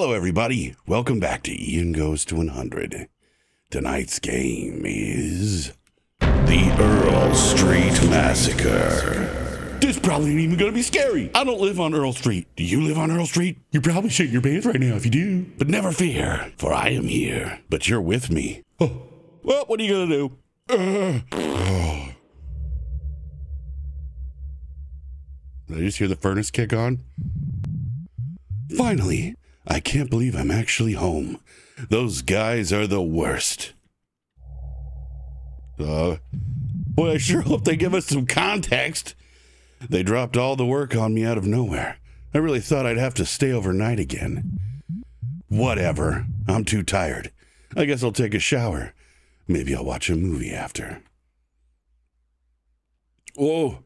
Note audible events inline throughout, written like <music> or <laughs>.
Hello, everybody. Welcome back to Ian Goes to 100. Tonight's game is the Earl Street Massacre. This probably ain't even gonna be scary. I don't live on Earl Street. Do you live on Earl Street? You're probably shitting your pants right now if you do. But never fear, for I am here. But you're with me. Oh, well, what are you gonna do? Uh, oh. Did I just hear the furnace kick on? Finally, I can't believe I'm actually home. Those guys are the worst. Uh, boy, I sure hope they give us some context. They dropped all the work on me out of nowhere. I really thought I'd have to stay overnight again. Whatever. I'm too tired. I guess I'll take a shower. Maybe I'll watch a movie after. Whoa.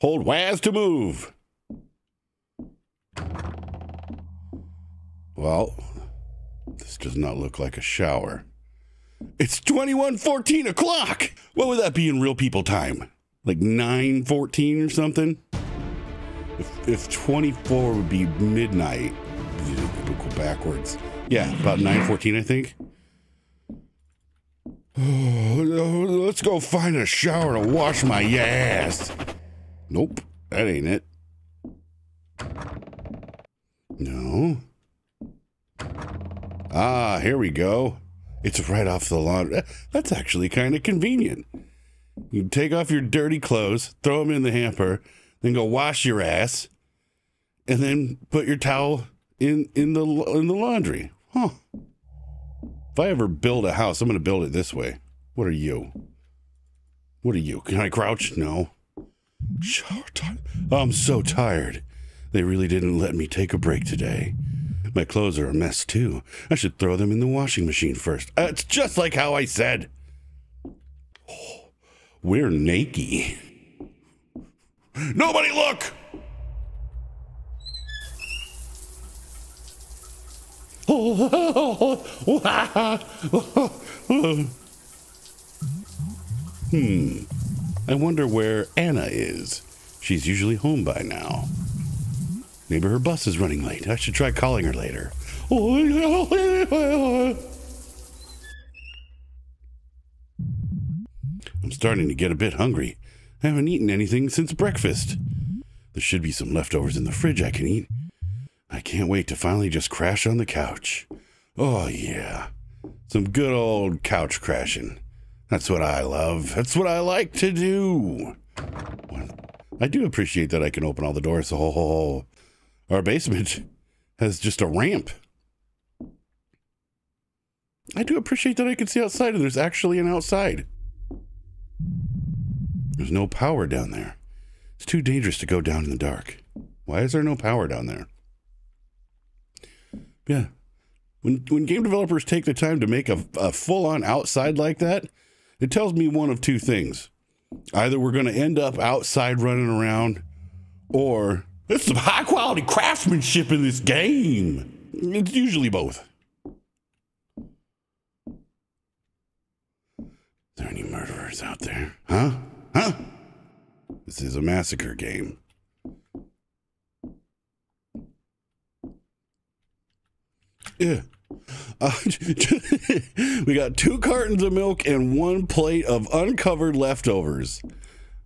hold WASD to move. Well, this does not look like a shower. It's 2114 o'clock. What would that be in real people time? Like 914 or something? If, if 24 would be midnight, go backwards. Yeah, about 914, I think. <sighs> Let's go find a shower to wash my ass. Nope, that ain't it. No. Ah, here we go. It's right off the laundry. That's actually kind of convenient. You take off your dirty clothes, throw them in the hamper, then go wash your ass, and then put your towel in in the in the laundry. Huh. If I ever build a house, I'm going to build it this way. What are you? What are you? Can I crouch? No. I'm so tired. They really didn't let me take a break today. My clothes are a mess too. I should throw them in the washing machine first. Uh, it's just like how I said. Oh, we're naked. Nobody look! <laughs> hmm. I wonder where Anna is. She's usually home by now. Maybe her bus is running late. I should try calling her later. I'm starting to get a bit hungry. I haven't eaten anything since breakfast. There should be some leftovers in the fridge I can eat. I can't wait to finally just crash on the couch. Oh, yeah. Some good old couch crashing. That's what I love. That's what I like to do. I do appreciate that I can open all the doors. Oh, our basement has just a ramp. I do appreciate that I can see outside and there's actually an outside. There's no power down there. It's too dangerous to go down in the dark. Why is there no power down there? Yeah. When, when game developers take the time to make a, a full on outside like that, it tells me one of two things. Either we're going to end up outside running around, or there's some high quality craftsmanship in this game. It's usually both. Is there any murderers out there? Huh? Huh? This is a massacre game. Yeah. Uh, <laughs> we got two cartons of milk and one plate of uncovered leftovers.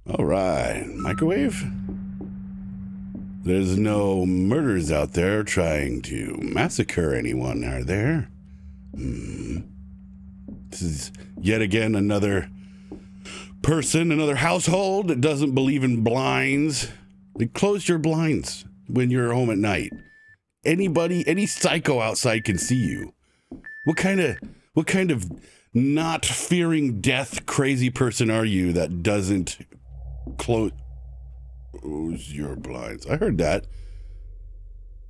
All right. Microwave? There's no murders out there trying to massacre anyone, are there? Hmm. This is yet again another person, another household that doesn't believe in blinds. Close your blinds when you're home at night. Anybody, any psycho outside can see you. What kind of, what kind of not fearing death crazy person are you that doesn't close? Close your blinds. I heard that.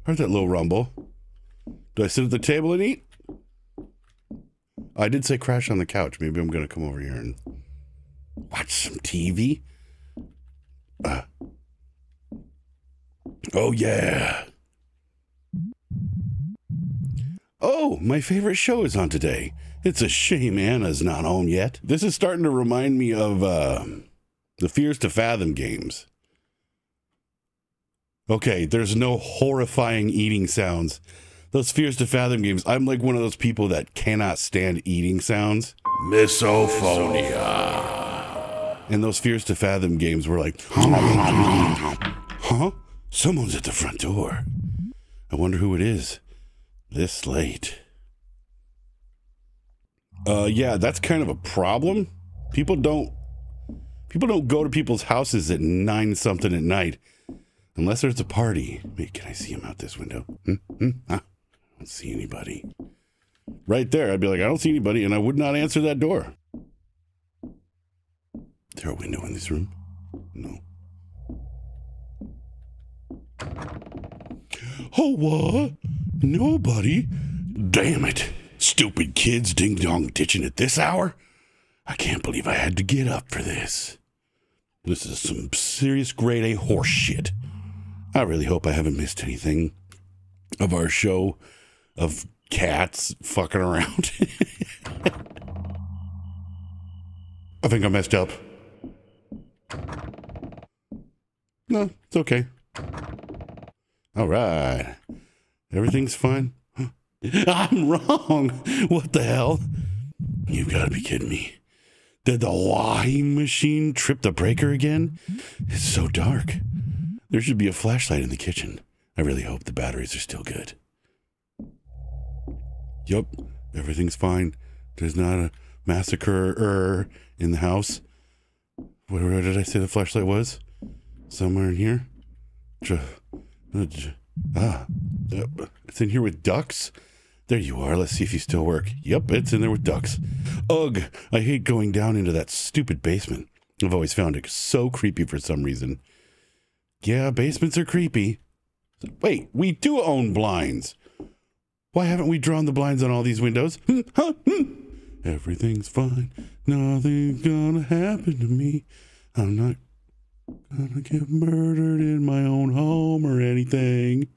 heard that little rumble. Do I sit at the table and eat? I did say crash on the couch. Maybe I'm going to come over here and watch some TV. Uh. Oh, yeah. Oh, my favorite show is on today. It's a shame Anna's not home yet. This is starting to remind me of uh, the Fears to Fathom games. Okay, there's no horrifying eating sounds those fears to fathom games. I'm like one of those people that cannot stand eating sounds. Misophonia. And those fears to fathom games were like, <laughs> huh? Someone's at the front door. I wonder who it is. This late. Uh, yeah, that's kind of a problem. People don't people don't go to people's houses at nine something at night unless there's a party. Wait, can I see him out this window? Hmm? Hmm? Ah, I don't see anybody. Right there, I'd be like, I don't see anybody, and I would not answer that door. Is there a window in this room? No. Oh, what? Nobody? Damn it. Stupid kids ding dong ditching at this hour? I can't believe I had to get up for this. This is some serious grade A horse shit. I really hope I haven't missed anything of our show of cats fucking around. <laughs> I think I messed up. No, it's okay. All right. Everything's fine. <laughs> I'm wrong. What the hell? You've got to be kidding me. Did the washing machine trip the breaker again? It's so dark. There should be a flashlight in the kitchen. I really hope the batteries are still good. Yup, everything's fine. There's not a massacre in the house. Where, where, did I say the flashlight was? Somewhere in here? Ah, it's in here with ducks? There you are. Let's see if you still work. Yep, it's in there with ducks. Ugh, I hate going down into that stupid basement. I've always found it so creepy for some reason. Yeah, basements are creepy. Wait, we do own blinds. Why haven't we drawn the blinds on all these windows? Hmm, hmm. Everything's fine. Nothing's gonna happen to me. I'm not gonna get murdered in my own home or anything.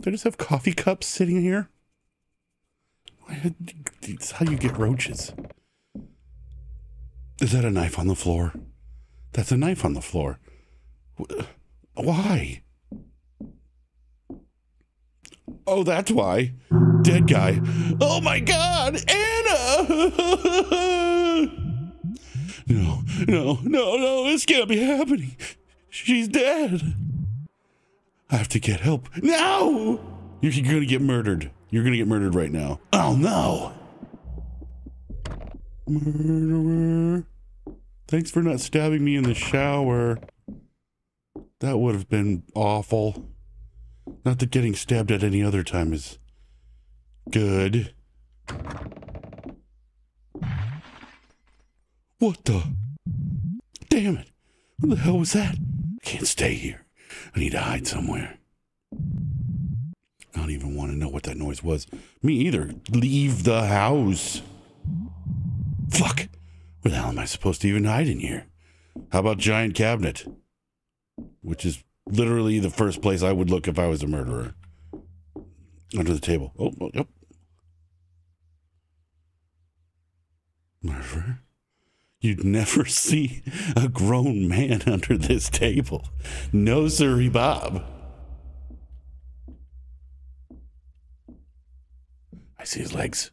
Do I just have coffee cups sitting here? It's how you get roaches. Is that a knife on the floor? That's a knife on the floor. Why? Oh, that's why. Dead guy. Oh my God, Anna! no, no, no, no, this can't be happening. She's dead. I have to get help. No! You're to get murdered. You're to get murdered right now. Oh no! Murderer. Thanks for not stabbing me in the shower. That would have been awful. Not that getting stabbed at any other time is good. What the? Damn it. What the hell was that? I can't stay here. I need to hide somewhere. I don't even want to know what that noise was. Me either. Leave the house. Fuck. Where the hell am I supposed to even hide in here? How about giant cabinet? Which is literally the first place I would look if I was a murderer. Under the table. Oh, oh yep. Murderer? You'd never <laughs> see a grown man <laughs> under this table. No, sirree, Bob. I see his legs.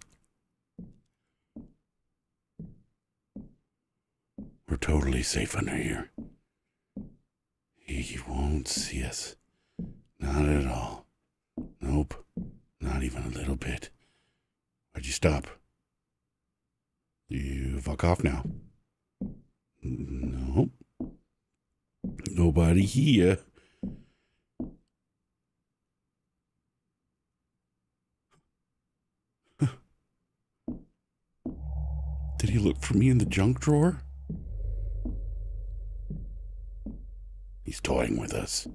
We're totally safe under here. He won't see us. Not at all. Nope. Not even a little bit. Why'd you stop? You fuck off now. Nope. Nobody here. Did he look for me in the junk drawer? He's toying with us.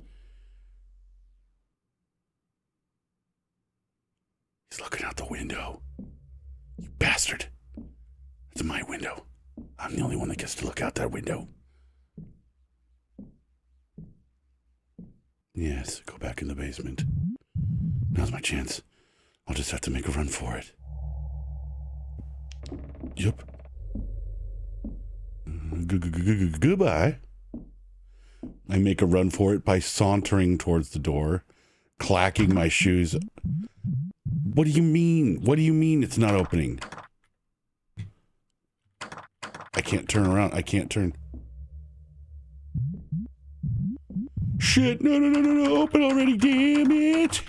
He's looking out the window. You bastard. It's my window. I'm the only one that gets to look out that window. Yes, go back in the basement. Now's my chance. I'll just have to make a run for it. Yup. Mm, goodbye. I make a run for it by sauntering towards the door, clacking my shoes. What do you mean? What do you mean it's not opening? I can't turn around. I can't turn. Shit, no, no, no, no, no, open already, damn it.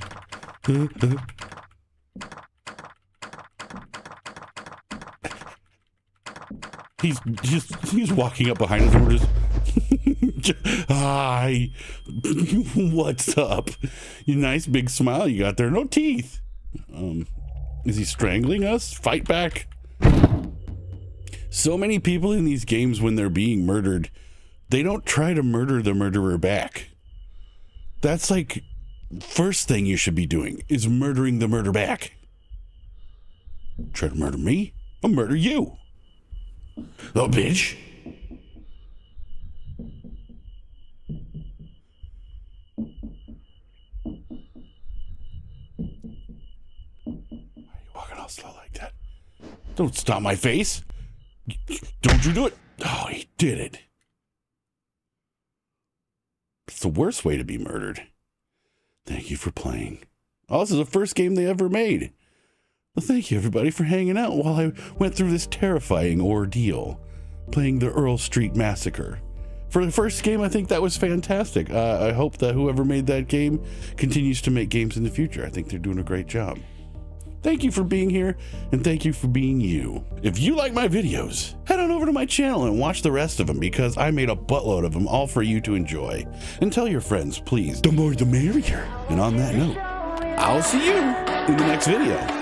He's just, he's walking up behind us and we're just, hi, <laughs> what's up? You nice big smile you got there, no teeth. Um, is he strangling us? Fight back. So many people in these games, when they're being murdered, they don't try to murder the murderer back. That's like first thing you should be doing is murdering the murder back. Try to murder me? I'll murder you. Oh, bitch. You slow like that? Don't stop my face. Don't you do it. Oh, he did it. It's the worst way to be murdered. Thank you for playing. Oh, this is the first game they ever made. Well, thank you, everybody, for hanging out while I went through this terrifying ordeal playing the Earl Street Massacre. For the first game, I think that was fantastic. Uh, I hope that whoever made that game continues to make games in the future. I think they're doing a great job. Thank you for being here, and thank you for being you. If you like my videos, head on over to my channel and watch the rest of them because I made a buttload of them all for you to enjoy. And tell your friends, please. The more the merrier. And on that note, I'll see you in the next video.